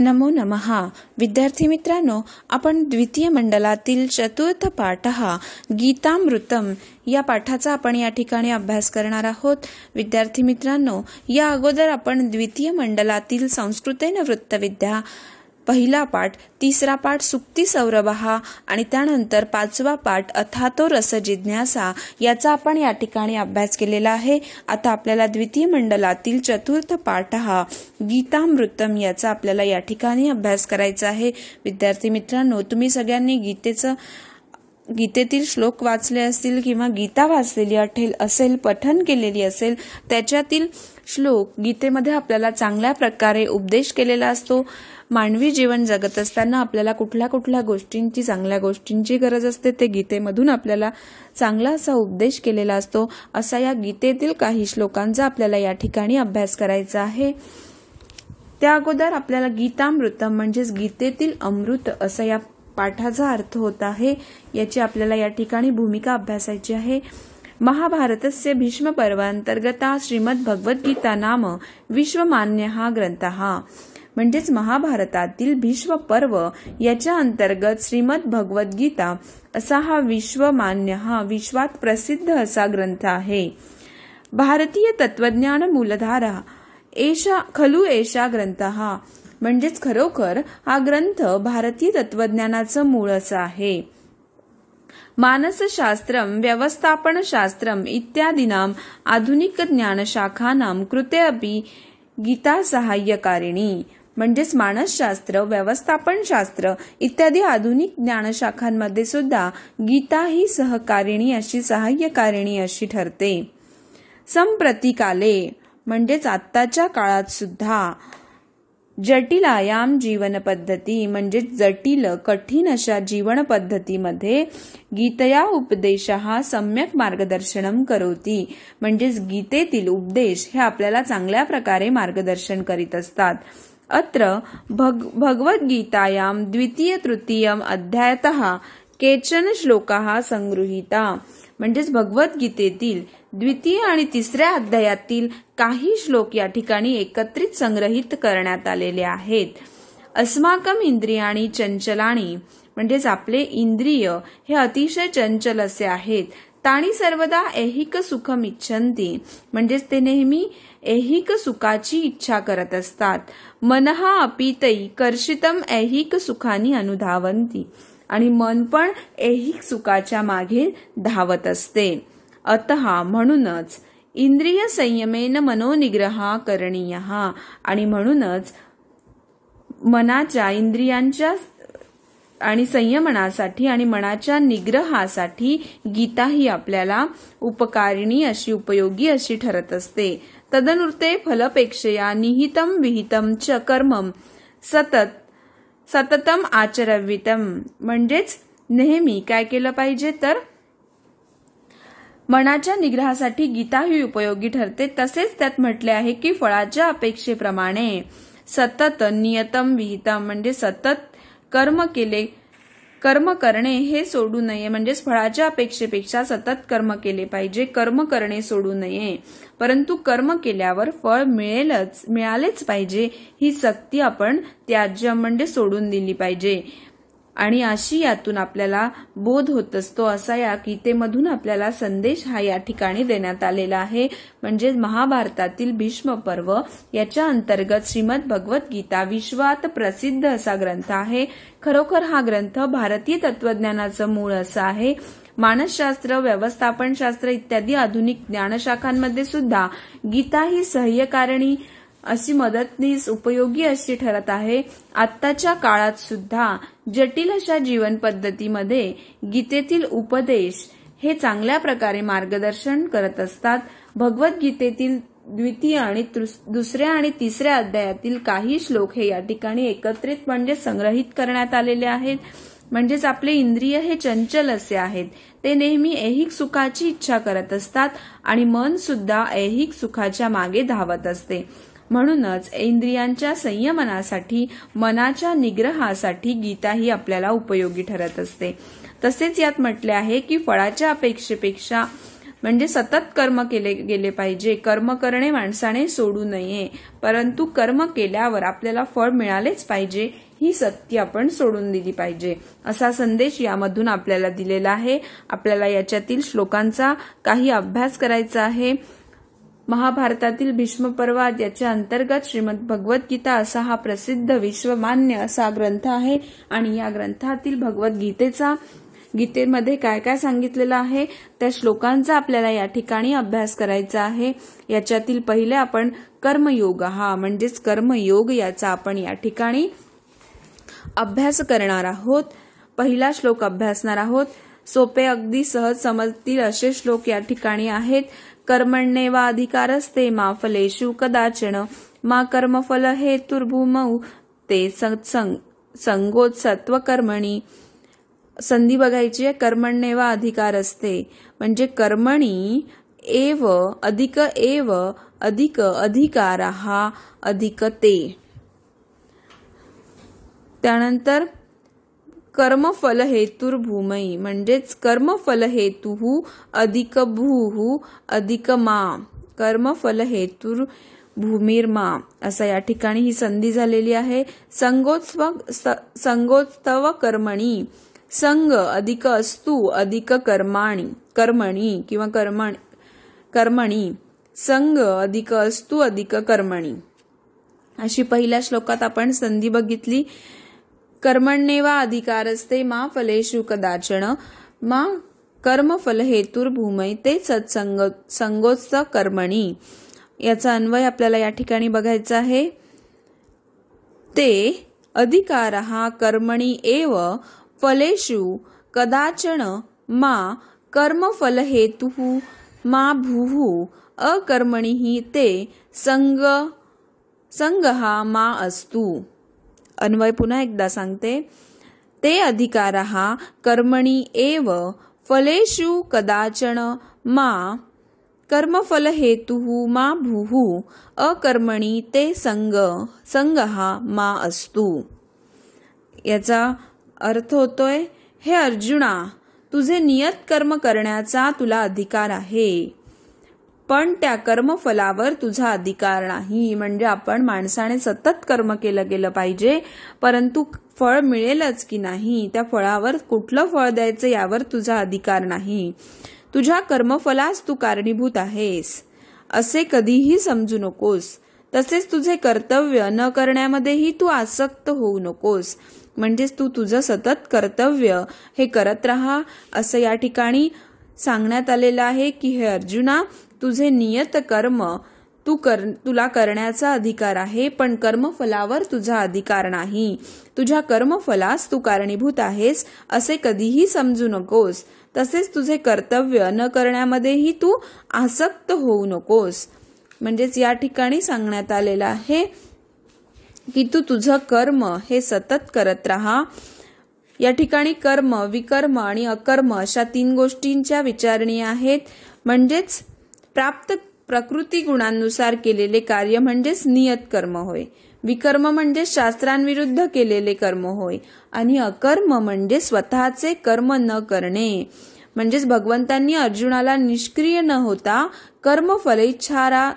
नमो नमहा विद्यार्थी मित्रांनो आपण द्वितीय मंडलातील चतुर्थ पाठ हा गीतामृतम या पाठाचा आपण या ठिकाणी अभ्यास करणार आहोत. विद्यार्थी मित्रांनो या अगोदर आपण द्वितीय मंडलातील संस्कृतेन वृत्तविद्या पहिला पाठ तिसरा पाठ सुक्ती सौरभहा आणि त्यानंतर पाचवा पाठ अथातो रस जिज्ञासा याचा आपण या ठिकाणी अभ्यास केलेला आहे. आता आपल्याला द्वितीय मंडलातील चतुर्थ पाठ हा गीतामृतम याचा आपल्याला या ठिकाणी अभ्यास करायचा आहे. विद्यार्थी मित्रांनो तुम्ही सगळ्यांनी गीतेचं गीतेतील श्लोक वाचले असतील किंवा गीता वाचलेली अठेल असेल पठन केलेली असेल त्याच्यातील श्लोक गीतेमध्ये आपल्याला चांगल्या प्रकारे उपदेश केलेला असतो. मानवी जीवन जगत असताना आपल्याला कुठल्या कुठल्या गोष्टींची चांगल्या गोष्टींची गरज असते ते गीतेमधून आपल्याला चांगला असा उपदेश केलेला असतो. असा या गीतेतील काही श्लोकांचा आपल्याला या ठिकाणी अभ्यास करायचा आहे. त्या अगोदर आपल्याला गीतामृतम म्हणजेच गीतेतील अमृत असा या पाठाचा अर्थ होत आहे. याची आपल्याला या ठिकाणी भूमिका अभ्यासायची आहे. महाभारतस्य भीष्म पर्वांतर्गता श्रीमद भगवद्गीता नाम विश्वमान्य हा ग्रंथ. हा म्हणजेच महाभारतातील भीष्म पर्व याच्या अंतर्गत श्रीमद भगवद्गीता असा हा विश्वमान्य हा विश्वात प्रसिद्ध असा ग्रंथ आहे. भारतीय तत्वज्ञान मूलधारा एषा खलू एषा ग्रंथ हा. म्हणजेच खरोखर हा ग्रंथ भारतीय तत्वज्ञानाचं मूळ असं आहे. मानसशास्त्रम व्यवस्थापनशास्त्रम इत्यादीनाम आधुनिक ज्ञानशाखानां कृते अपि गीता सहाय्यकारिणी म्हणजेच मानसशास्त्र व्यवस्थापनशास्त्र इत्यादी आधुनिक ज्ञानशाखांमध्ये सुद्धा गीता ही सहकारिणी अशी सहाय्यकारिणी अशी ठरते. संप्रतिकाले म्हणजेच आत्ताच्या काळात सुद्धा जटिलायाम जीवन पद्धती म्हणजे जटिल कठीण अशा जीवन पद्धतीमध्ये गीतया उपदेश हा सम्यक मार्गदर्शन करवती म्हणजेच गीतेतील उपदेश हे आपल्याला चांगल्या प्रकारे मार्गदर्शन करीत असतात. अत्र भग भगवद्गीतायां द्वितीय तृतीयम अध्यायतः केचन श्लोकाः संगृहीता। म्हणजेच भगवद्गीतेतील द्वितीय आणि तिसऱ्या अध्यायातील काही श्लोक या ठिकाणी एकत्रित संग्रहित करण्यात आलेले आहेत. अस्माकम इंद्रियाणी चंचलाणी म्हणजेच आपले इंद्रिय हे अतिशय चंचल असे आहेत. ताणी सर्वदा ऐहिक सुखम इच्छंती म्हणजेच ते नेहमी ऐहिक सुखाची इच्छा करत असतात. मनहा अपितई कर्षितम ऐहिक सुखानी अनुधावंती आणि मन पण ऐहिक सुखाच्या मागे धावत असते. अत म्हणूनच इंद्रिय संयमेन मनोनिग्रहा करणीय. आणि म्हणूनच मनाच्या इंद्रियांच्या आणि संयमनासाठी आणि मनाच्या निग्रहासाठी गीता ही आपल्याला उपकारिणी अशी उपयोगी अशी ठरत असते. तदनुर्ते फलपेक्षया निहितम विहितम च कर्मम सतत सततम आचरवितम. म्हणजेच नेहमी काय केलं पाहिजे तर? मनाच्या निग्रहासाठी गीता ही उपयोगी ठरते. तसेच त्यात म्हटले आहे की फळाच्या अपेक्षेप्रमाणे सतत नियतम विहितम म्हणजे सतत कर्म केले कर्म करणे हे सोडू नये. म्हणजेच फळाच्या अपेक्षेपेक्षा सतत कर्म केले पाहिजे. कर्म करणे सोडू नये. परंतु कर्म केल्यावर फळ मिळेलच मिळालेच पाहिजे. ही सक्ती आपण त्याज्य म्हणजे सोडून दिली पाहिजे. आणि अशी यातून आपल्याला बोध होत असतो असा या गीतेमधून आपल्याला संदेश हा या ठिकाणी देण्यात आलेला आहे. म्हणजे महाभारतातील भीष्म पर्व याच्या अंतर्गत श्रीमद भगवद्गीता विश्वात प्रसिद्ध असा ग्रंथ आहे. खरोखर हा ग्रंथ भारतीय तत्वज्ञानाचं मूळ असं आहे. मानसशास्त्र व्यवस्थापनशास्त्र इत्यादी आधुनिक ज्ञानशाखांमध्ये सुद्धा गीता ही सह्यकारणी अशी मदतनीस उपयोगी अशी ठरत आहे. आत्ताच्या काळात सुद्धा जटिल अशा जीवन पद्धतीमध्ये गीतेतील उपदेश हे चांगल्या प्रकारे मार्गदर्शन करत असतात. भगवद्गीतेतील द्वितीय आणि दुसऱ्या आणि तिसऱ्या अध्यायातील काही श्लोक हे या ठिकाणी एकत्रित म्हणजे संग्रहित करण्यात आलेले आहेत. म्हणजेच आपले इंद्रिय हे चंचल असे आहेत. ते नेहमी ऐहिक सुखाची इच्छा करत असतात आणि मन सुद्धा ऐहिक सुखाच्या मागे धावत असते. म्हणूनच इंद्रियांच्या संयमनासाठी मनाच्या निग्रहासाठी गीता ही आपल्याला उपयोगी ठरत असते. तसेच यात म्हटले आहे की फळाच्या अपेक्षेपेक्षा म्हणजे सतत कर्म केले गेले पाहिजे. कर्म करणे माणसाने सोडू नये. परंतु कर्म केल्यावर आपल्याला फळ मिळालेच पाहिजे ही सत्य आपण सोडून दिली पाहिजे. असा संदेश यामधून आपल्याला दिलेला आहे. आपल्याला याच्यातील श्लोकांचा काही अभ्यास करायचा आहे. महाभारतातील भीष्म पर्वात याच्या अंतर्गत श्रीमद भगवद्गीता असा हा प्रसिद्ध विश्वमान्य असा ग्रंथ आहे. आणि या ग्रंथातील भगवद्गीतेचा गीतेमध्ये काय काय सांगितलेलं आहे त्या श्लोकांचा आपल्याला या ठिकाणी अभ्यास करायचा आहे. याच्यातील पहिले आपण कर्मयोग हा म्हणजेच कर्मयोग याचा आपण या ठिकाणी अभ्यास करणार आहोत. पहिला श्लोक अभ्यासणार आहोत. सोपे अगदी सहज समजतील असे श्लोक या ठिकाणी आहेत. कर्मण्ये वा अधिकारस्ते मा फलेषु कदाचन मा कर्मफल हेतुर्भूमौ ते संगोत्सत्व कर्मणी संधी बघायची आहे कर्मण्ये वा अधिकार असते म्हणजे कर्मणी एव अधिक एव अधिक अधिकार हा अधिक ते. त्यानंतर कर्मफल हेतुर भूमई म्हणजेच कर्मफल हेतू अधिक भूहू अधिक मा कर्मफल हेतुर भूमिर्मा असं या ठिकाणी ही संधी झालेली आहे. संगोत्सव संगोत्सव कर्मणी संग अधिक अस्तु अधिक कर्माणी. कर्मणी किंवा कर्मण कर्मणी. संग अधिक अस्तु अधिक कर्मणी. अशी पहिल्या श्लोकात आपण संधी बघितली. कर्मण्येवा अधिकारस्ते मा फलेषु कदाचन मा कर्मफल ते सत्संग संगोत्स कर्मणी. याचा अन्वय आपल्याला या ठिकाणी बघायचा आहे. ते अधिकार हा कर्मणी एव फलेषु कदाचन मा कर्मफल हेतु मा भूः अकर्मणी ते संग संग हा मा असतू. अन्वय पुन्हा एकदा सांगते. ते अधिकार कर्मणी एव फलेषु कदाचन मा कर्मफल हेतु मा भूहू अकर्मणी ते संग संग हा मा असतू. याचा अर्थ होतोय हे अर्जुना तुझे नियत कर्म करण्याचा तुला अधिकार आहे. पण त्या कर्मफलावर तुझा अधिकार नाही. म्हणजे आपण माणसाने सतत कर्म केलं गेलं पाहिजे परंतु फळ मिळेलच की नाही? त्या फळावर कुठलं फळ द्यायचं यावर तुझा अधिकार नाही. तुझ्या कर्मफलास तू कारणीभूत आहेस. असे कधीही समजू नकोस. तसेच तुझे कर्तव्य न करण्यामध्येही तू आसक्त होऊ नकोस. म्हणजेच तू तुझं सतत कर्तव्य हे करत राहा. असं या ठिकाणी सांगण्यात आलेलं आहे की हे अर्जुना तुझे नियत कर्म तू कर तुला करण्याचा अधिकार आहे पण कर्मफलावर तुझा अधिकार नाही. तुझ्या कर्मफलास तू कारणीभूत आहेस असे कधीही समजू नकोस. तसेच तुझे कर्तव्य न करण्यामध्येही तू आसक्त होऊ नकोस. म्हणजेच या ठिकाणी सांगण्यात आलेलं आहे की तू तुझं कर्म हे सतत करत राहा. या ठिकाणी कर्म विकर्म आणि अकर्म अशा तीन गोष्टींच्या विचारणी आहेत. म्हणजेच प्राप्त प्रकृती गुणांनुसार केलेले कार्य म्हणजेच नियत कर्म होय. विकर्म म्हणजे शास्त्रांविरुद्ध केलेले कर्म होय. आणि अकर्म म्हणजे स्वतःचे कर्म न करणे. म्हणजेच भगवंतांनी अर्जुनाला निष्क्रिय न होता कर्म फलेच्छारा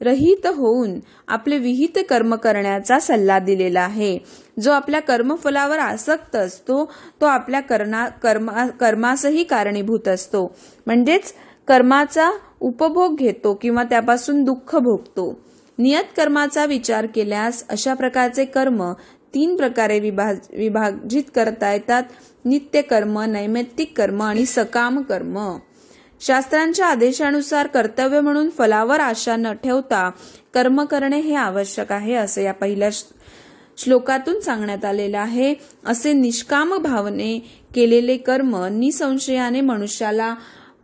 रहित होऊन आपले विहित कर्म करण्याचा सल्ला दिलेला आहे. जो आपल्या कर्मफलावर आसक्त असतो तो आपल्या कर्मा कर्मासही कारणीभूत असतो. म्हणजेच कर्माचा उपभोग घेतो किंवा त्यापासून दुःख भोगतो. नियत कर्माचा विचार केल्यास अशा प्रकारचे कर्म तीन प्रकारे विभाज विभाजित करता येतात. नित्य कर्म नैमित्तिक कर्म आणि सकाम कर्म. शास्त्रांच्या आदेशानुसार कर्तव्य म्हणून फलावर आशा न ठेवता कर्म करणे हे आवश्यक आहे असे या पहिल्या श्लोकातून सांगण्यात आलेलं आहे. असे निष्काम भावने केलेले कर्म निसंशयाने मनुष्याला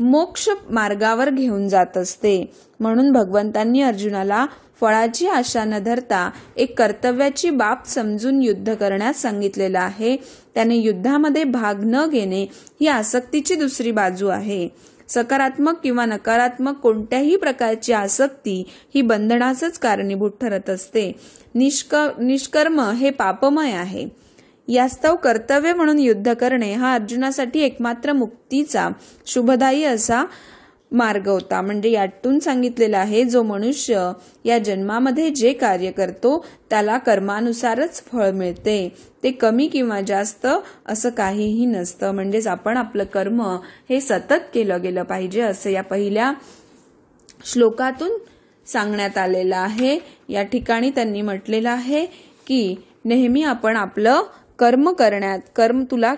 मोक्ष मार्गावर घेऊन जात असते. म्हणून भगवंतांनी अर्जुनाला फळाची आशा न धरता एक कर्तव्याची बाब समजून युद्ध करण्यास सांगितलेलं आहे. त्याने युद्धामध्ये भाग न घेणे ही आसक्तीची दुसरी बाजू आहे. सकारात्मक किंवा नकारात्मक कोणत्याही प्रकारची आसक्ती ही बंधनासच कारणीभूत ठरत असते. निष्क निष्कर्म हे पापमय आहे. यास्तव कर्तव्य म्हणून युद्ध करणे हा अर्जुनासाठी एकमात्र मुक्तीचा शुभदायी असा मार्ग होता. म्हणजे यातून सांगितलेलं आहे जो मनुष्य या जन्मामध्ये जे कार्य करतो त्याला कर्मानुसारच फळ मिळते. ते कमी किंवा जास्त असं काहीही नसतं. म्हणजेच आपण आपलं कर्म हे सतत केलं गेलं पाहिजे असं या पहिल्या श्लोकातून सांगण्यात आलेलं आहे. या ठिकाणी त्यांनी म्हटलेलं आहे की नेहमी आपण आपलं कर्म करण्यात कर्म तुला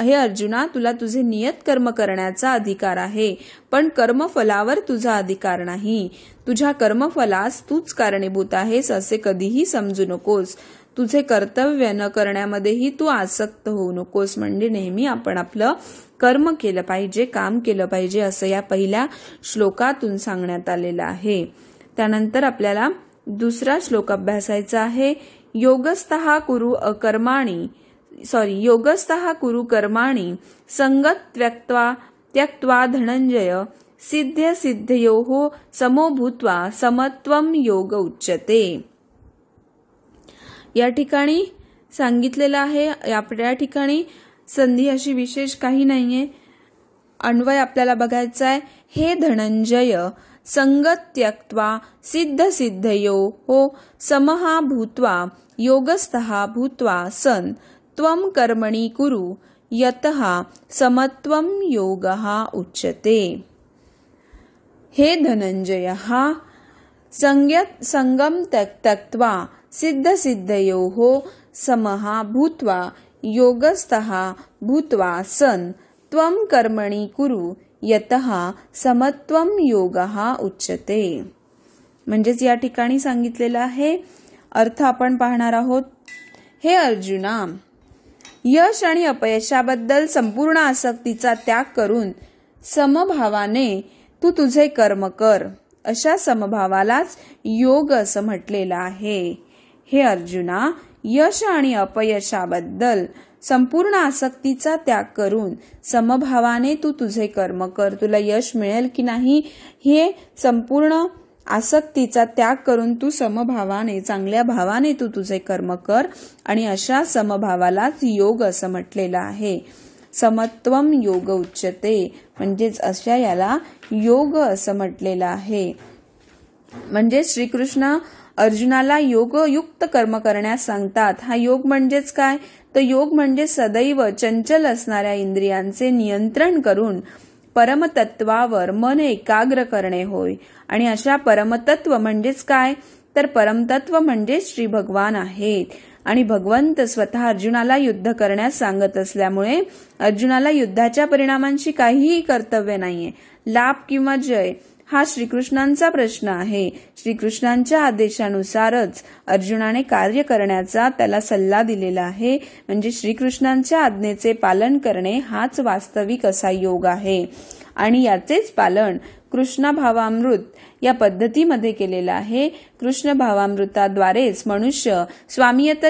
हे अर्जुना तुला तुझे नियत कर्म करण्याचा अधिकार आहे. पण कर्मफलावर तुझा अधिकार नाही. तुझ्या कर्मफलास तूच कारणीभूत आहेस असे कधीही समजू नकोस. तुझे कर्तव्य न करण्यामध्येही तू आसक्त होऊ नकोस. म्हणजे नेहमी आपण आपलं कर्म केलं पाहिजे काम केलं पाहिजे असं या पहिल्या श्लोकातून सांगण्यात आलेलं आहे. त्यानंतर आपल्याला दुसरा श्लोक अभ्यासायचा आहे. योगस्तः कुरु अकर्माणी सॉरी योगस्तः कुरु कर्माणी संगत त्यक्त्वा त्यक्त्वा धनंजय सिद्ध सिद्धयोः समो भूत्वा समत्वम योग उच्चते या ठिकाणी सांगितलेलं आहे या ठिकाणी संधी अशी विशेष काही नाहीये. अन्वय आपल्याला बघायचा आहे हे धनंजय संगत त्यक्त्वा सिद्ध सिद्धयो हो समहा भूत्वा योगस्थहा भूत्वा सन त्वं कर्मणि कुरु यतः समत्वं योगः उच्यते। हे धनञ्जयः संगत संज्ञत संगम त्यक्त्वा सिद्ध सिद्धयो हो समहा भूत्वा योगस्थः भूत्वा सन त्वं कर्मणि कुरु यतः समत्वम योग उच्यते. म्हणजेच या ठिकाणी सांगितलेलं आहे अर्थ आपण पाहणार आहोत. हे अर्जुना यश आणि अपयशाबद्दल संपूर्ण आसक्तीचा त्याग करून समभावाने तू तुझे कर्म कर. अशा समभावालाच योग असं म्हटलेलं आहे. हे अर्जुना यश आणि अपयशाबद्दल संपूर्ण आसक्तीचा त्याग करून समभावाने तू तुझे कर्म कर. तुला यश मिळेल की नाही हे संपूर्ण आसक्तीचा त्याग करून तू समभावाने चांगल्या भावाने तू तुझे कर्म कर आणि अशा समभावालाच योग असं म्हटलेलं आहे. समत्वम योग उच्चते म्हणजेच अशा याला योग असं म्हटलेलं आहे. म्हणजे श्रीकृष्ण अर्जुनाला योगयुक्त कर्म करण्यास सांगतात. हा योग म्हणजेच काय? तर योग म्हणजे सदैव चंचल असणाऱ्या इंद्रियांचे नियंत्रण करून परमतत्वावर मन एकाग्र करणे होय. आणि अशा परमतत्व म्हणजेच काय? तर परमतत्व म्हणजे श्री भगवान आहेत. आणि भगवंत स्वतः अर्जुनाला युद्ध करण्यास सांगत असल्यामुळे अर्जुनाला युद्धाच्या परिणामांशी काहीही कर्तव्य नाहीये. लाभ किंवा जय. हा श्रीकृष्णांचा प्रश्न आहे. श्रीकृष्णांच्या आदेशानुसारच अर्जुनाने कार्य करण्याचा त्याला सल्ला दिलेला आहे. म्हणजे श्रीकृष्णांच्या आज्ञेचे पालन करणे हाच वास्तविक असा योग आहे. आणि याचेच पालन कृष्ण भावामृत या पद्धतीमध्ये केलेलं आहे. कृष्ण भावामृताद्वारेच मनुष्य स्वामीयत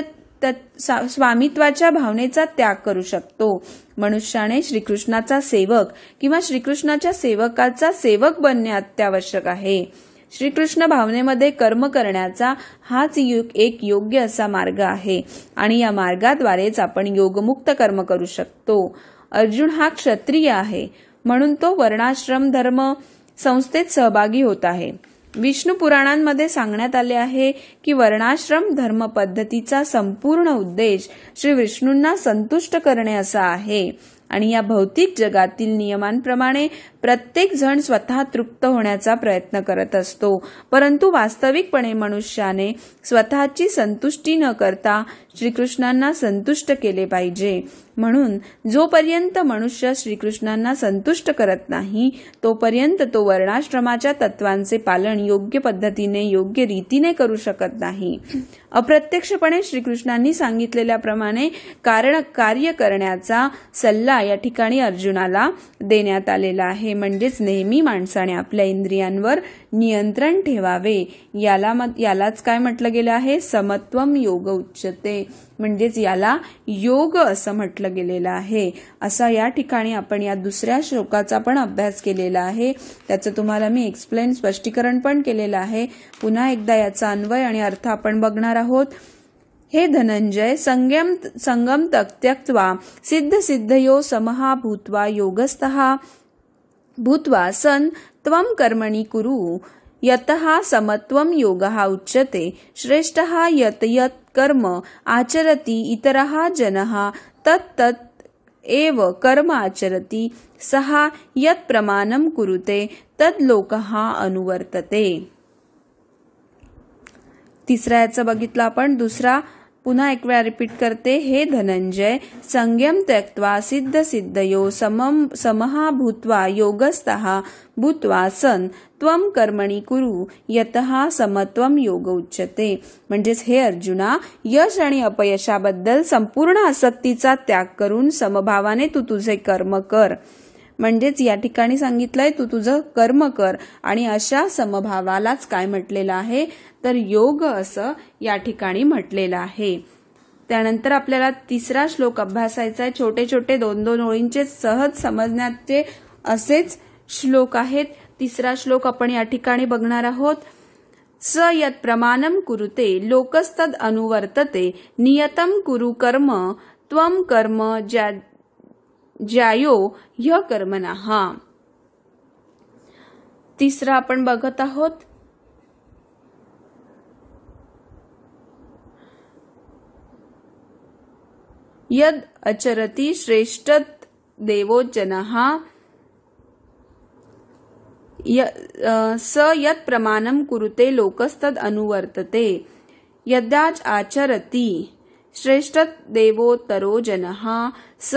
स्वामित्वाच्या भावनेचा त्याग करू शकतो. मनुष्याने श्रीकृष्णाचा सेवक किंवा श्रीकृष्णाच्या सेवकाचा सेवक बनणे अत्यावश्यक आहे. श्रीकृष्ण भावनेमध्ये कर्म करण्याचा हाच एक योग्य असा मार्ग आहे आणि या मार्गाद्वारेच आपण योगमुक्त कर्म करू शकतो. अर्जुन हा क्षत्रिय आहे. म्हणून तो वर्णाश्रम धर्म संस्थेत सहभागी होत आहे. विष्णू पुराणांमध्ये सांगण्यात आले आहे की वर्णाश्रम धर्म पद्धतीचा संपूर्ण उद्देश श्री विष्णूंना संतुष्ट करणे असा आहे. आणि या भौतिक जगातील नियमांप्रमाणे प्रत्येक जण स्वतः तृप्त होण्याचा प्रयत्न करत असतो. परंतु वास्तविकपणे मनुष्याने स्वतःची संतुष्टी न करता श्रीकृष्णांना संतुष्ट केले पाहिजे. म्हणून जोपर्यंत मनुष्य श्रीकृष्णांना संतुष्ट करत नाही तोपर्यंत तो वर्णाश्रमाच्या तत्वांचे पालन योग्य पद्धतीने योग्य रीतीने करू शकत नाही. अप्रत्यक्षपणे श्रीकृष्णांनी सांगितलेल्याप्रमाणे कारण कार्य करण्याचा सल्ला या ठिकाणी अर्जुनाला देण्यात आलेला आहे. म्हणजेच नेहमी माणसाने आपल्या इंद्रियांवर नियंत्रण ठेवावे. याला यालाच काय म्हटलं गेलं आहे समत्वम योग उच्चते म्हणजेच याला योग असं म्हटलं गेलेलं आहे. असा या ठिकाणी आपण या दुसऱ्या श्लोकाचा पण अभ्यास केलेला आहे. त्याचं तुम्हाला मी एक्सप्लेन स्पष्टीकरण पण केलेलं आहे. पुन्हा एकदा याचा अन्वय आणि अर्थ आपण बघणार आहोत. हे धनंजय संगम संगम त्यक्त्वा सिद्ध सिद्धयो समहा भूत्वा योगस्तः भूत्वा सन त्वं कर्मणी कुरु। यतः समत्वं योगः उच्यते। श्रेष्ठः यत् यत् कर्म आचरति इतरः जनः तत् एव कर्म आचरति। सः यत् प्रमाणं कुरुते तद् लोकः अनुवर्तते। तिसरा बघितलं आपण दुसरा पुन्हा एक वेळा रिपीट करते हे धनंजय संयम त्यक्त्वा सिद्ध सिद्धयो समम समहा भूत्वा योगस्तः भूत्वा सन त्वम कर्मणी कुरु यतः समत्वम योग उच्चते म्हणजेच हे अर्जुना यश आणि अपयशाबद्दल संपूर्ण आसक्तीचा त्याग करून समभावाने तू तुझे कर्म कर. म्हणजेच या ठिकाणी सांगितलंय तू तुझं कर्म कर. आणि अशा समभावालाच काय म्हटलेलं आहे? तर योग असं या ठिकाणी म्हटलेलं आहे. त्यानंतर आपल्याला तिसरा श्लोक अभ्यासायचा आहे. छोटे छोटे दोन दोन ओळींचे सहज समजण्याचे असेच श्लोक आहेत. तिसरा श्लोक आपण या ठिकाणी बघणार आहोत. स यत प्रमाणम कुरुते लोकस्तद अनुवर्तते नियतम कुरु कर्म त्वम कर्म ज्या ज्यायो ह्य कर्मना हा तिसरा आपण बघत आहोत. यद अचरती श्रेष्ठ देवो स यत प्रमाणम कुरुते लोकस्तद अनुवर्तते. यदाच आचरती श्रेष्ठ देवोत्तरो जनः स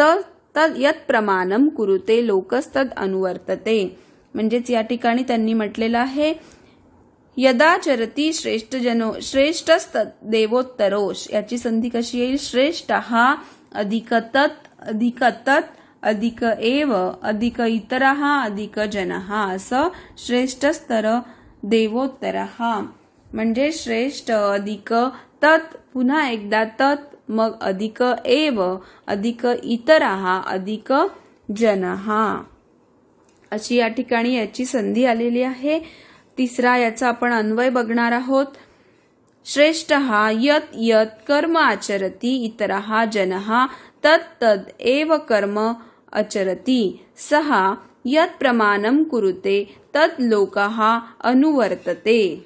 तद यत प्रमाणम कुरुते लोकस्तद अनुवर्तते. म्हणजेच या ठिकाणी त्यांनी म्हटलेलं आहे यदाचरती श्रेष्ठ जनो श्रेष्ठस्त देवोत्तरोष याची संधी कशी येईल? श्रेष्ठ हा अधिकतत अधिकतत अधिक एव अधिक इतर अधिक जन असं श्रेष्ठस्तर देवोत्तर. म्हणजे श्रेष्ठ अधिक तत् पुन्हा एकदा तत् मग अधिक एव अधिक इतर अधिक जन. अशी या ठिकाणी याची संधी आलेली आहे. तिसरा याचा आपण अन्वय बघणार आहोत. श्रेष्ठ यत यत कर्म आचरती इतर जन तत् तद एव कर्म आचरती. सहा यत प्रमाणम कुरुते तत् लोक अनुवर्तते.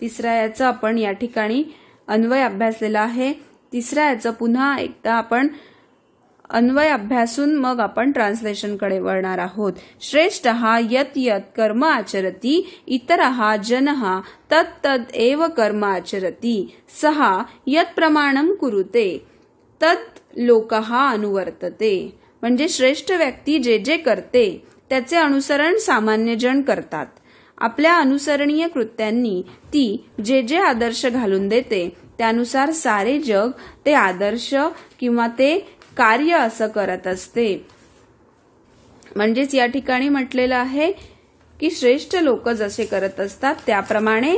तिसरा याचा आपण या ठिकाणी अन्वय अभ्यासलेला आहे. तिसऱ्या याचं पुन्हा एकदा आपण अन्वय अभ्यासून मग आपण ट्रान्सलेशनकडे वळणार आहोत. श्रेष्ठ हा यत यत कर्म आचरती इतर हा जन तत् तद एव कर्म आचरती. सहा यत प्रमाणम कुरुते तत् लोक अनुवर्तते. म्हणजे श्रेष्ठ व्यक्ती जे जे करते त्याचे अनुसरण सामान्य जण करतात. आपल्या अनुसरणीय कृत्यांनी ती जे जे आदर्श घालून देते त्यानुसार सारे जग ते आदर्श किंवा ते कार्य असं करत असते. म्हणजेच या ठिकाणी म्हटलेलं आहे की श्रेष्ठ लोक जसे करत असतात त्याप्रमाणे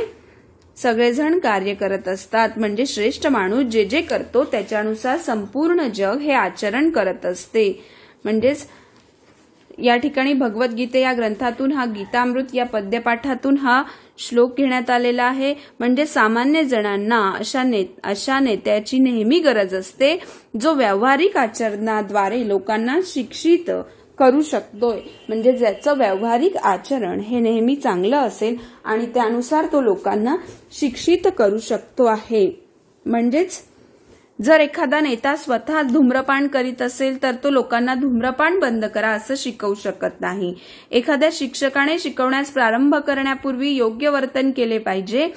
सगळेजण कार्य करत असतात. म्हणजे श्रेष्ठ माणूस जे जे करतो त्याच्यानुसार संपूर्ण जग हे आचरण करत असते. म्हणजेच या ठिकाणी भगवद्गीते या ग्रंथातून हा गीतामृत या पद्यपाठातून हा श्लोक घेण्यात आलेला आहे. म्हणजे सामान्य जणांना अशा ने अशा नेत्याची नेहमी गरज असते जो व्यावहारिक आचरणाद्वारे लोकांना शिक्षित करू शकतोय. म्हणजे ज्याचं व्यावहारिक आचरण हे नेहमी चांगलं असेल आणि त्यानुसार तो लोकांना शिक्षित करू शकतो आहे. म्हणजेच जर एखादा नेता स्वतः धूम्रपान करीत असेल तर तो लोकांना धूम्रपान बंद करा असं शिकवू शकत नाही. एखाद्या शिक्षकाने शिकवण्यास प्रारंभ करण्यापूर्वी योग्य वर्तन केले पाहिजे.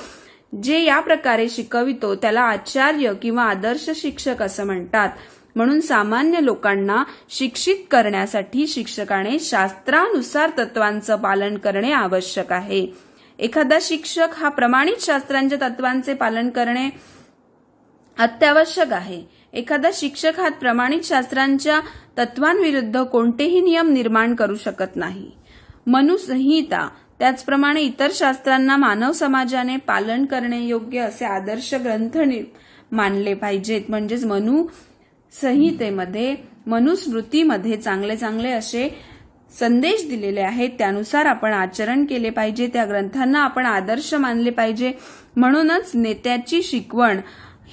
जे या प्रकारे शिकवितो त्याला आचार्य किंवा आदर्श शिक्षक असं म्हणतात. म्हणून सामान्य लोकांना शिक्षित करण्यासाठी शिक्षकाने शास्त्रानुसार तत्वांचं पालन करणे आवश्यक आहे. एखादा शिक्षक हा प्रमाणित शास्त्रांच्या तत्वांचे पालन करणे अत्यावश्यक आहे. एखादा शिक्षक हा प्रमाणित शास्त्रांच्या तत्वांविरुद्ध कोणतेही नियम निर्माण करू शकत नाही. मनुसंहिता त्याचप्रमाणे इतर शास्त्रांना मानव समाजाने पालन करणे योग्य असे आदर्श ग्रंथ मानले पाहिजेत. म्हणजेच मनु संहितेमध्ये मनुस्मृतीमध्ये चांगले चांगले असे संदेश दिलेले आहेत. त्यानुसार आपण आचरण केले पाहिजे. त्या ग्रंथांना आपण आदर्श मानले पाहिजे. म्हणूनच नेत्याची शिकवण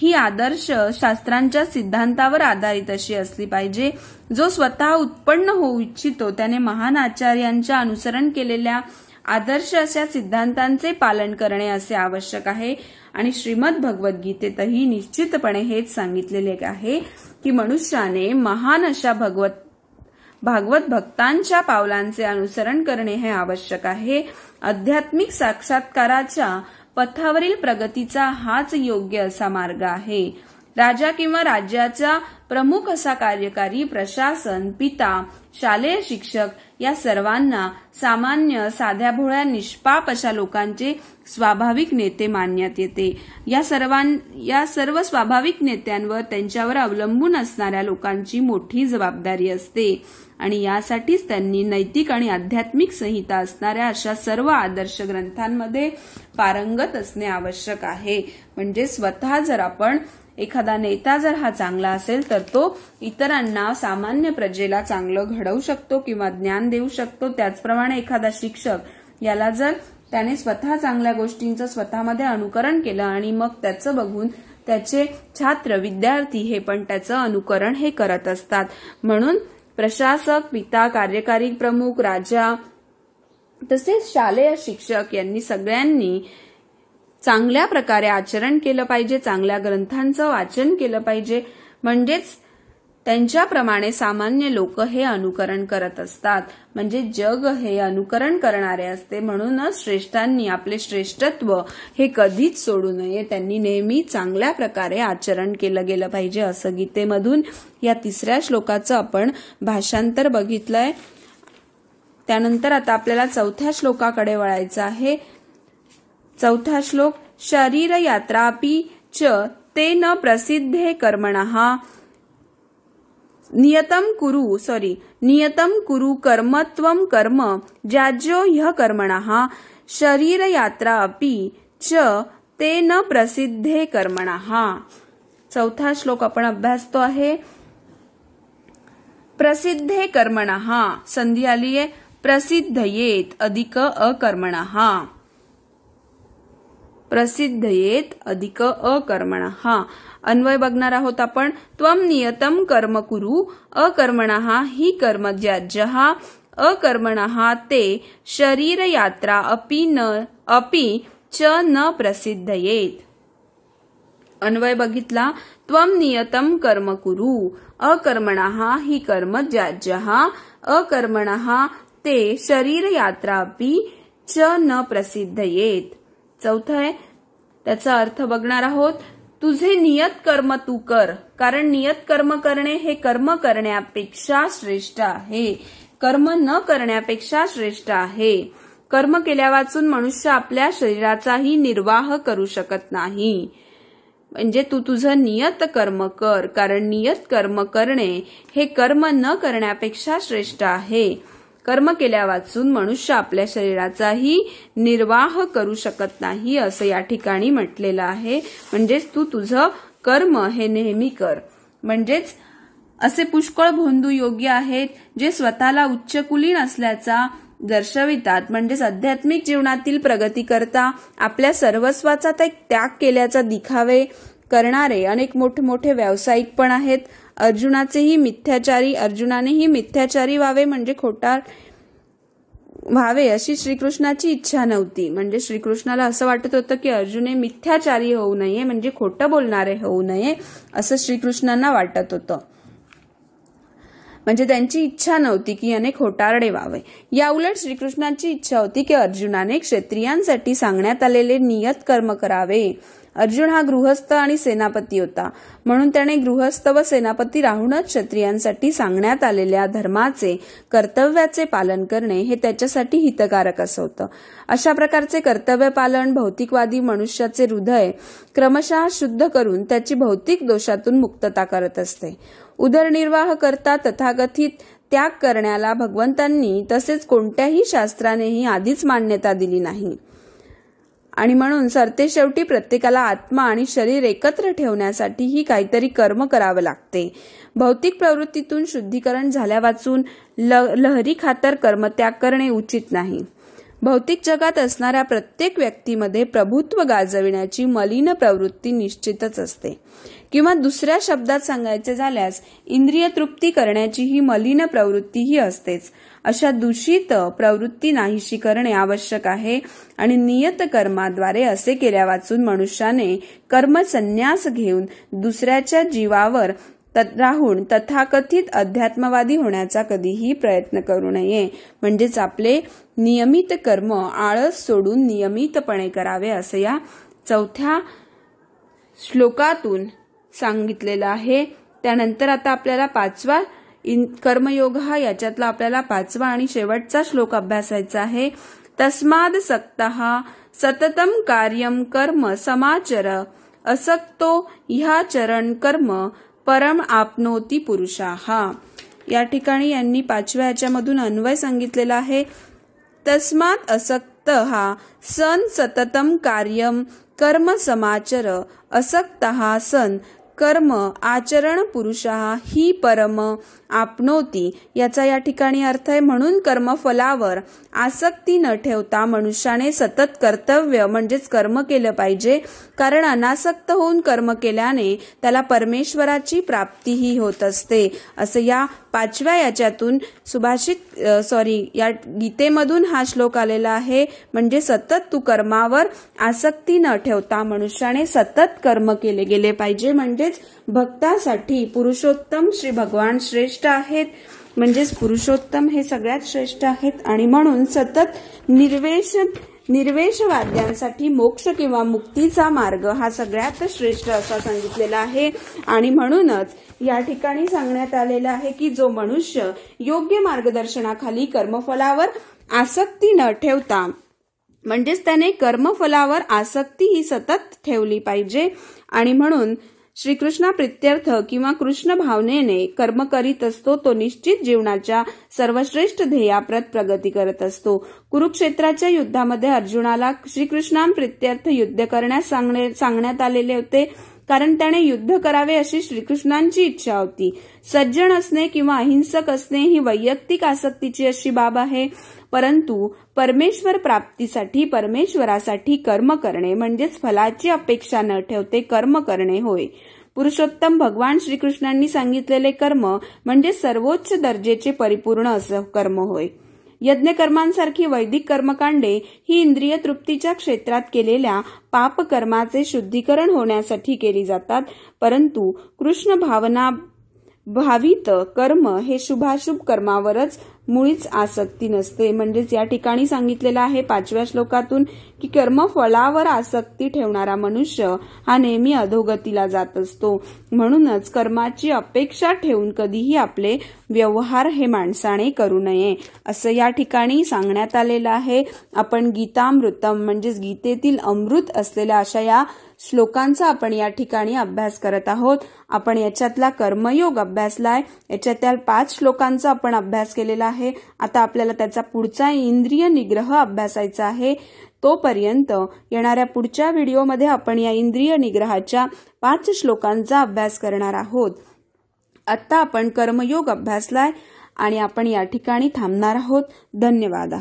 ही आदर्श शास्त्रांच्या सिद्धांतावर आधारित अशी असली पाहिजे. जो स्वतः उत्पन्न होऊ इच्छितो त्याने महान आचार्यांच्या अनुसरण केलेल्या आदर्श अशा सिद्धांतांचे पालन करणे असे आवश्यक आहे. आणि श्रीमद भगवद्गीतेतही निश्चितपणे हेच सांगितलेले आहे की मनुष्याने महान अशा भगवत भागवत भक्तांच्या पावलांचे अनुसरण करणे हे आवश्यक आहे. आध्यात्मिक साक्षात्काराच्या पथावरील प्रगतीचा हाच योग्य असा मार्ग आहे. राजा किंवा राज्याचा प्रमुख असा कार्यकारी प्रशासन पिता शालेय शिक्षक या सर्वांना सामान्य साध्या भोळ्या निष्पाप अशा लोकांचे स्वाभाविक नेते मानण्यात येते. या सर्वां या सर्व स्वाभाविक नेत्यांवर त्यांच्यावर अवलंबून असणाऱ्या लोकांची मोठी जबाबदारी असते. आणि यासाठीच त्यांनी नैतिक आणि आध्यात्मिक संहिता असणाऱ्या अशा सर्व आदर्श ग्रंथांमध्ये पारंगत असणे आवश्यक आहे. म्हणजे स्वतः जर आपण एखादा नेता जर हा चांगला असेल तर तो इतरांना सामान्य प्रजेला चांगलं घडवू शकतो किंवा ज्ञान देऊ शकतो. त्याचप्रमाणे एखादा शिक्षक याला जर त्याने स्वतः चांगल्या गोष्टींचं स्वतःमध्ये अनुकरण केलं आणि मग त्याचं बघून त्याचे छात्र विद्यार्थी हे पण त्याचं अनुकरण हे करत असतात. म्हणून प्रशासक पिता कार्यकारी प्रमुख राजा तसेच शालेय शिक्षक यांनी सगळ्यांनी चांगल्या प्रकारे आचरण केलं पाहिजे चांगल्या ग्रंथांचं वाचन केलं पाहिजे. म्हणजेच त्यांच्याप्रमाणे सामान्य लोक हे अनुकरण करत असतात. म्हणजे जग हे अनुकरण करणारे असते. म्हणूनच श्रेष्ठांनी आपले श्रेष्ठत्व हे कधीच सोडू नये. त्यांनी नेहमी चांगल्या प्रकारे आचरण केलं गेलं पाहिजे असं गीतेमधून या तिसऱ्या श्लोकाचं आपण भाषांतर बघितलंय. त्यानंतर आता आपल्याला चौथ्या श्लोकाकडे वळायचं आहे. चौथा श्लोक शरीर यात्रापी च ते न प्रसिद्धे कर्मणः नियतम कुरु सॉरी नियतम कुरु कर्मत्वम कर्म ज्याज्यो ह्य कर्मणः शरीर यात्रा अपि च ते न प्रसिद्धे कर्मणः। चौथा श्लोक आपण अभ्यासतो आहे। प्रसिद्धे कर्मणः संधी आली आहे प्रसिद्ध येत अधिक अकर्मणः। प्रसिद्ध येत अधिक अकर्मणा. हा अन्वय बघणार आहोत आपण. त्वम नियतम कर्म कुरु अकर्मण ही कर्म ज्याज्य हा अकर्मण ते शरीर यात्रा अपि न अपि च न प्रसिद्ध येत. अन्वय बघितला. त्वम नियतम कर्म कुरु अकर्मण ही कर्म ज्याज्य हा अकर्मण ते शरीर यात्रा अपि च न प्रसिद्ध येत. चौथं आहे. त्याचा अर्थ बघणार आहोत तुझे नियत कर्म तू कर कारण नियत कर्म करणे हे कर्म करण्यापेक्षा श्रेष्ठ आहे. कर्म न करण्यापेक्षा श्रेष्ठ आहे. कर्म केल्या वाचून मनुष्य आपल्या शरीराचाही निर्वाह करू शकत नाही. म्हणजे तू तुझं नियत कर्म कर कारण नियत कर्म करणे हे कर्म न करण्यापेक्षा श्रेष्ठ आहे. कर्म केल्या वाचून मनुष्य आपल्या शरीराचाही निर्वाह करू शकत नाही असं या ठिकाणी म्हटलेलं आहे. म्हणजेच तू तुझं कर्म हे नेहमी कर. म्हणजेच असे पुष्कळ भोंदू योग्य आहेत जे स्वतःला उच्चकुलीन असल्याचा दर्शवितात. म्हणजेच आध्यात्मिक जीवनातील प्रगती करता आपल्या सर्वस्वाचा त्याग केल्याचा दिखावे करणारे अनेक मोठे मोठे व्यावसायिक पण आहेत. अर्जुनाचेही मिथ्याचारी अर्जुनानेही मिथ्याचारी व्हावे म्हणजे खोटार व्हावे अशी श्रीकृष्णाची इच्छा नव्हती. म्हणजे श्रीकृष्णाला असं वाटत होतं की अर्जुने मिथ्याचारी होऊ नये म्हणजे खोटं बोलणारे होऊ नये असं श्रीकृष्णांना वाटत होतं. म्हणजे त्यांची इच्छा नव्हती की याने खोटारडे व्हावे. याउलट श्रीकृष्णाची इच्छा होती की अर्जुनाने क्षत्रियांसाठी सांगण्यात आलेले नियत कर्म करावे. अर्जुन हा गृहस्थ आणि सेनापती होता. म्हणून त्याने गृहस्थ व सेनापती राहूनच क्षत्रियांसाठी सांगण्यात आलेल्या धर्माचे कर्तव्याचे पालन करणे हे त्याच्यासाठी हितकारक असं होतं. अशा प्रकारचे कर्तव्य पालन भौतिकवादी मनुष्याचे हृदय क्रमशः शुद्ध करून त्याची भौतिक दोषातून मुक्तता करत असते. उदरनिर्वाह करता तथाकथित त्याग करण्याला भगवंतांनी तसेच कोणत्याही शास्त्रानेही आधीच मान्यता दिली नाही. आणि म्हणून सरते शेवटी प्रत्येकाला आत्मा आणि शरीर एकत्र ठेवण्यासाठीही काहीतरी कर्म करावं लागते. भौतिक प्रवृत्तीतून शुद्धीकरण झाल्या वाचून लहरी खातर कर्मत्याग करणे उचित नाही. भौतिक जगात असणाऱ्या प्रत्येक व्यक्तीमध्ये प्रभुत्व गाजविण्याची मलिन प्रवृत्ती निश्चितच असते. किंवा दुसऱ्या शब्दात सांगायचे झाल्यास इंद्रिय तृप्ती करण्याची ही मलिन प्रवृत्तीही असतेच. अशा दूषित प्रवृत्ती नाहीशी करणे आवश्यक आहे आणि नियत कर्माद्वारे असे केल्या वाचून मनुष्याने कर्मसन्यास घेऊन दुसऱ्याच्या जीवावर राहून तथाकथित अध्यात्मवादी होण्याचा कधीही प्रयत्न करू नये. म्हणजेच आपले नियमित कर्म आळस सोडून नियमितपणे करावे असे या चौथ्या श्लोकातून सांगितलेलं आहे. त्यानंतर आता आपल्याला पाचवा कर्मयोग हा याच्यातला आपल्याला पाचवा आणि शेवटचा श्लोक अभ्यासायचा आहे. तस्माद सक्त सततम कार्यम कर्म समाचर असक्तो ह्या चरण कर्म परम आपनोती पुरुषा. या ठिकाणी यांनी पाचव्या याच्यामधून अन्वय सांगितलेला आहे. तस्मात असक्त हा सन सततम कार्यम कर्म समाचर असक्त हा सन कर्म आचरण पुरुषा ही परम आपणोती. याचा या ठिकाणी अर्थ आहे म्हणून कर्मफलावर आसक्ती न ठेवता मनुष्याने सतत कर्तव्य म्हणजेच कर्म केलं पाहिजे. कारण अनासक्त होऊन कर्म केल्याने त्याला परमेश्वराची प्राप्तीही होत असते. असं या पाचव्या याच्यातून सुभाषित सॉरी या गीतेमधून हा श्लोक आलेला आहे म्हणजे सतत तू कर्मावर आसक्ती न ठेवता मनुष्याने सतत कर्म केले गेले पाहिजे. म्हणजेच भक्तासाठी पुरुषोत्तम श्री भगवान श्रेष्ठ आहेत. म्हणजेच पुरुषोत्तम हे सगळ्यात श्रेष्ठ आहेत. आणि म्हणून सतत निर्वेश निर्वेशवाद्यांसाठी मोक्ष किंवा मुक्तीचा मार्ग हा सगळ्यात श्रेष्ठ असा सांगितलेला आहे. आणि म्हणूनच या ठिकाणी सांगण्यात आलेलं आहे की जो मनुष्य योग्य मार्गदर्शनाखाली कर्मफलावर आसक्ती न ठेवता म्हणजेच त्याने कर्मफलावर आसक्ती ही सतत ठेवली पाहिजे. आणि म्हणून श्रीकृष्णा प्रित्यर्थ किंवा कृष्ण भावनेने कर्म करीत असतो तो निश्चित जीवनाच्या सर्वश्रेष्ठ ध्येयाप्रत प्रगती करत असतो. कुरुक्षेत्राच्या युद्धामध्ये अर्जुनाला श्रीकृष्णां प्रित्यर्थ युद्ध करण्यास सांगण्यात आलेले होते. कारण त्याने युद्ध करावे अशी श्रीकृष्णांची इच्छा होती. सज्जन असणे किंवा अहिंसक असणे ही वैयक्तिक आसक्तीची अशी बाब आहे. परंतु परमेश्वर प्राप्तीसाठी परमेश्वरासाठी कर्म करणे म्हणजेच फलाची अपेक्षा न ठेवते कर्म करणे होय. पुरुषोत्तम भगवान श्रीकृष्णांनी सांगितलेले कर्म म्हणजे सर्वोच्च दर्जेचे परिपूर्ण असं कर्म होय. यज्ञकर्मांसारखी वैदिक कर्मकांडे ही इंद्रिय तृप्तीच्या क्षेत्रात केलेल्या पापकर्माचे शुद्धीकरण होण्यासाठी केली जातात. परंतु कृष्ण भावना भावित कर्म हे शुभाशुभ कर्मावरच मुळीच आसक्ती नसते. म्हणजेच या ठिकाणी सांगितलेलं आहे पाचव्या श्लोकातून की कर्मफळावर आसक्ती ठेवणारा मनुष्य हा नेहमी अधोगतीला जात असतो. म्हणूनच कर्माची अपेक्षा ठेवून कधीही आपले व्यवहार हे माणसाने करू नये. असं या ठिकाणी सांगण्यात आलेलं आहे. आपण गीतामृतम म्हणजेच गीतेतील अमृत असलेल्या अशा या श्लोकांचा आपण या ठिकाणी अभ्यास करत आहोत. आपण याच्यातला कर्मयोग अभ्यासलाय. याच्यातल्या पाच श्लोकांचा आपण अभ्यास केलेला आहे. आता आपल्याला त्याचा पुढचा इंद्रिय निग्रह अभ्यासायचा आहे. तोपर्यंत येणाऱ्या पुढच्या व्हिडिओमध्ये आपण या इंद्रिय निग्रहाच्या पाच श्लोकांचा अभ्यास करणार आहोत. आत्ता आपण कर्मयोग अभ्यासलाय आणि आपण या ठिकाणी थांबणार आहोत. धन्यवाद.